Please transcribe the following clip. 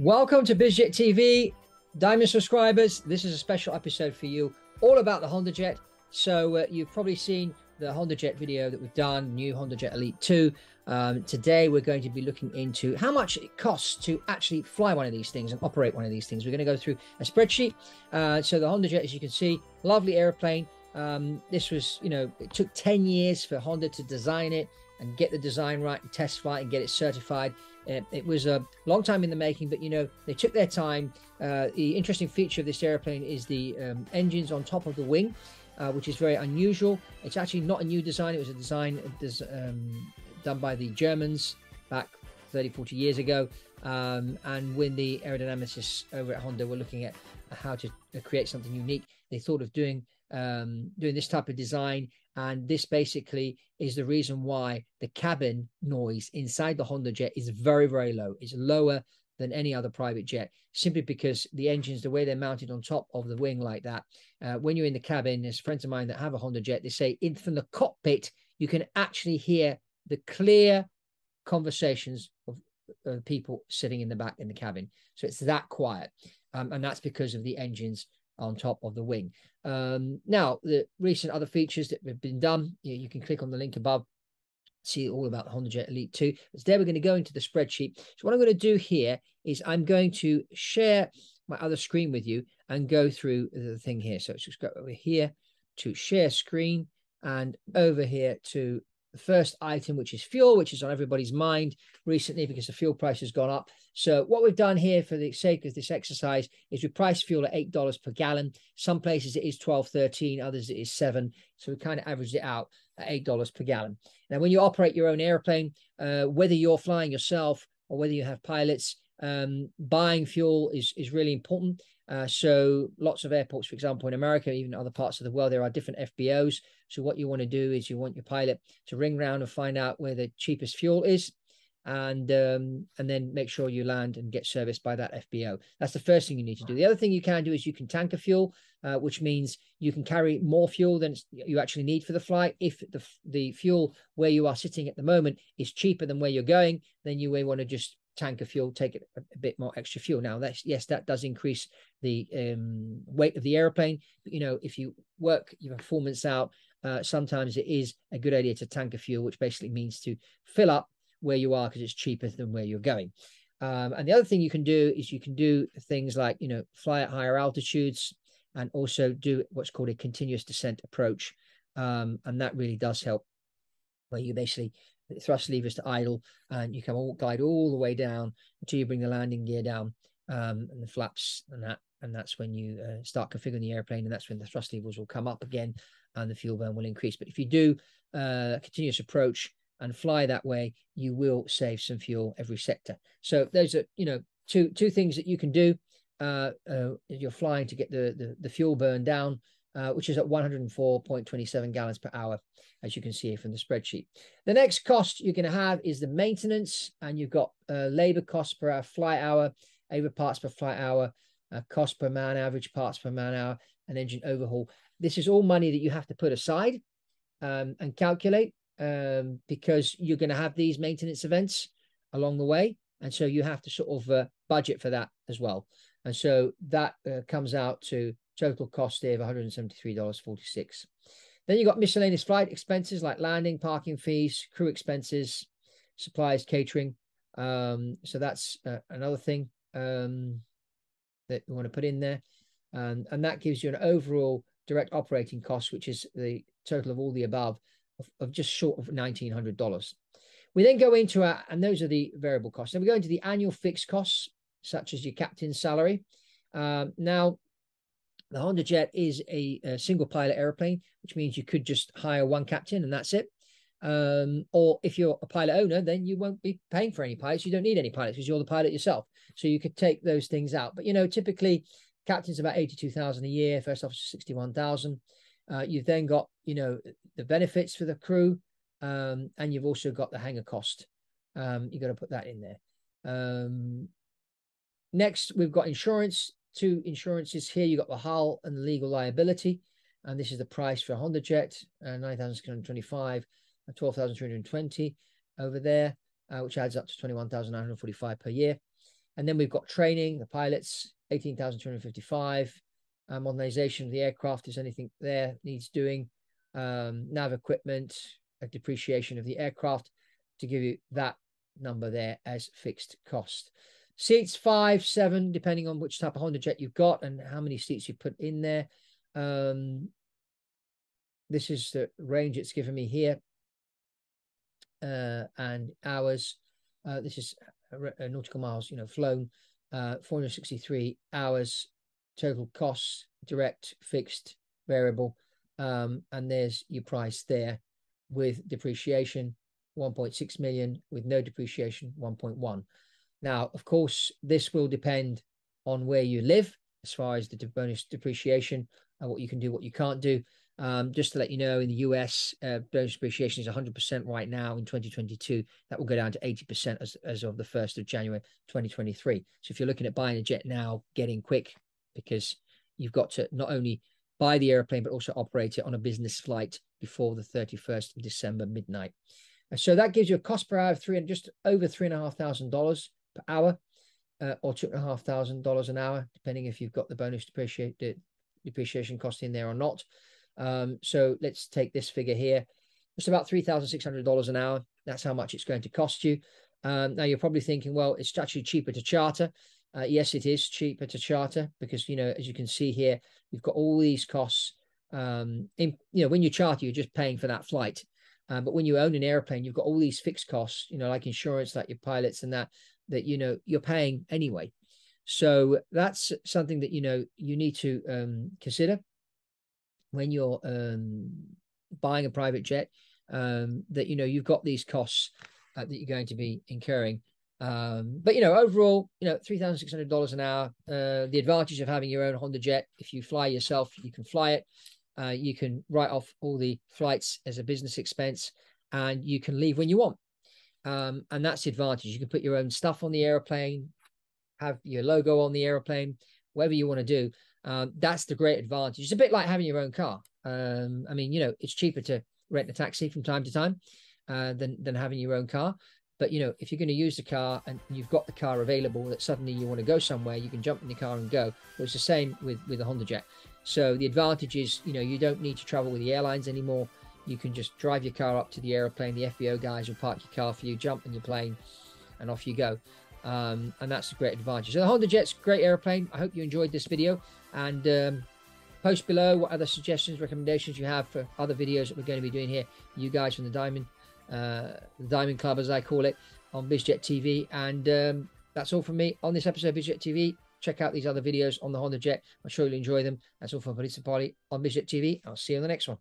Welcome to BizJet TV, Diamond subscribers. This is a special episode for you, all about the Honda Jet. So uh, you've probably seen the Honda Jet video that we've done, new Honda Jet Elite 2. Um, today we're going to be looking into how much it costs to actually fly one of these things and operate one of these things. We're going to go through a spreadsheet. Uh, so the Honda Jet, as you can see, lovely airplane. Um, this was, you know, it took 10 years for Honda to design it and get the design right and test flight and get it certified. Uh, it was a long time in the making, but you know they took their time. Uh, the interesting feature of this airplane is the um, engines on top of the wing, uh, which is very unusual. It's actually not a new design; it was a design um, done by the Germans back 30, 40 years ago. Um, and when the aerodynamicists over at Honda were looking at how to create something unique, they thought of doing um, doing this type of design. And this basically is the reason why the cabin noise inside the Honda Jet is very, very low. It's lower than any other private jet, simply because the engines, the way they're mounted on top of the wing like that, uh, when you're in the cabin, there's friends of mine that have a Honda Jet, they say in from the cockpit, you can actually hear the clear conversations of, of people sitting in the back in the cabin. So it's that quiet. Um, and that's because of the engines on top of the wing. Um, now, the recent other features that have been done, you, you, can click on the link above, see all about the Honda Jet Elite 2. So today we're going to go into the spreadsheet. So what I'm going to do here is I'm going to share my other screen with you and go through the thing here. So let's just go over here to share screen and over here to the first item, which is fuel, which is on everybody's mind recently because the fuel price has gone up. So what we've done here for the sake of this exercise is we price fuel at $8 per gallon. Some places it is 12, 13, others it is seven. So we kind of averaged it out at $8 per gallon. Now, when you operate your own airplane, uh, whether you're flying yourself or whether you have pilots, um, buying fuel is, is really important. Uh, so lots of airports, for example, in America, even other parts of the world, there are different FBOs. So what you want to do is you want your pilot to ring round and find out where the cheapest fuel is, and um, and then make sure you land and get serviced by that FBO. That's the first thing you need to do. The other thing you can do is you can tanker fuel, uh, which means you can carry more fuel than you actually need for the flight. If the the fuel where you are sitting at the moment is cheaper than where you're going, then you may want to just tanker fuel, take a, a, bit more extra fuel. Now, that's yes, that does increase the um, weight of the airplane. But you know, if you work your performance out, uh, sometimes it is a good idea to tanker fuel, which basically means to fill up where you are because it's cheaper than where you're going. Um, and the other thing you can do is you can do things like you know fly at higher altitudes and also do what's called a continuous descent approach, um, and that really does help. Where you basically thrust levers to idle, and you can all glide all the way down until you bring the landing gear down um, and the flaps and that. And that's when you uh, start configuring the airplane, and that's when the thrust levers will come up again and the fuel burn will increase. But if you do uh, continuous approach and fly that way, you will save some fuel every sector. So those are you know two two things that you can do. Uh, uh, you're flying to get the, the the fuel burn down uh, which is at 104.27 gallons per hour, as you can see from the spreadsheet. The next cost you're going to have is the maintenance, and you've got uh, labor costs per flight hour, over parts per flight hour, uh, cost per man, average parts per man hour, and engine overhaul. This is all money that you have to put aside um, and calculate um, because you're going to have these maintenance events along the way. And so you have to sort of uh, budget for that as well. And so that uh, comes out to Total cost there of $173.46. Then you've got miscellaneous flight expenses like landing, parking fees, crew expenses, supplies, catering. Um, so that's uh, another thing um, that you want to put in there. Um, and that gives you an overall direct operating cost, which is the total of all the above of, of just short of $1,900. We then go into our, and those are the variable costs. Then we go into the annual fixed costs, such as your captain's salary. Um, now, the Honda Jet is a, a, single pilot airplane, which means you could just hire one captain and that's it. Um, or if you're a pilot owner, then you won't be paying for any pilots. You don't need any pilots because you're the pilot yourself. So you could take those things out. But you know, typically captain's about 82,000 a year, first officer 61,000. Uh, you've then got, you know, the benefits for the crew, um, and you've also got the hangar cost. Um, you got to put that in there. Um, next, we've got insurance two insurances here. You've got the hull and the legal liability. And this is the price for a Honda Jet, uh, 9,625 and 12,320 over there, uh, which adds up to 21,945 per year. And then we've got training, the pilots, 18,255. Uh, modernization of the aircraft, is anything there needs doing. Um, nav equipment, a depreciation of the aircraft to give you that number there as fixed cost. Seats five, seven, depending on which type of Honda Jet you've got and how many seats you put in there. Um, this is the range it's given me here. Uh, and hours. Uh, this is uh, nautical miles, you know, flown. Uh, 463 hours total costs, direct, fixed, variable. Um, and there's your price there with depreciation 1.6 million, with no depreciation 1.1. Now, of course, this will depend on where you live as far as the bonus depreciation and what you can do, what you can't do. Um, just to let you know, in the US, uh, bonus depreciation is 100% right now in 2022. That will go down to 80% as, as of the 1st of January 2023. So if you're looking at buying a jet now, getting quick because you've got to not only buy the airplane, but also operate it on a business flight before the 31st of December midnight. So that gives you a cost per hour of three and just over three and a half thousand dollars per hour, uh, or two and a half thousand dollars an hour, depending if you've got the bonus depreciate depreciation cost in there or not. Um, so let's take this figure here. It's about three thousand six hundred dollars an hour. That's how much it's going to cost you. Um, now you're probably thinking, well, it's actually cheaper to charter. Uh, yes, it is cheaper to charter because you know, as you can see here, you've got all these costs. Um, in you know, when you charter, you're just paying for that flight. Um, but when you own an airplane, you've got all these fixed costs, you know, like insurance, like your pilots and that, that you know you're paying anyway. So that's something that you know you need to um, consider when you're um, buying a private jet. Um, that you know you've got these costs uh, that you're going to be incurring um, but you know, overall, you know, three thousand six hundred dollars an hour. Uh, the advantage of having your own Honda Jet, if you fly yourself, you can fly it. Uh, you can write off all the flights as a business expense, and you can leave when you want. Um, and that's the advantage. You can put your own stuff on the airplane, have your logo on the airplane, whatever you want to do. Um, that's the great advantage. It's a bit like having your own car. Um, I mean, you know, it's cheaper to rent a taxi from time to time uh, than than having your own car. But you know, if you're going to use the car and you've got the car available, that suddenly you want to go somewhere, you can jump in the car and go. Well, it's the same with with the Honda Jet. So the advantage is, you know, you don't need to travel with the airlines anymore. You can just drive your car up to the aeroplane. The FBO guys will park your car for you, jump in your plane, and off you go. Um, and that's a great advantage. So the Honda Jet's great airplane. I hope you enjoyed this video and um, post below what other suggestions, recommendations you have for other videos that we're going to be doing here. You guys from the Diamond uh, the Diamond Club, as I call it, on BizJet TV. And um, that's all from me on this episode of BizJet TV. Check out these other videos on the Honda Jet. I'm sure you'll enjoy them. That's all from Police Party on BizJet TV. I'll see you on the next one.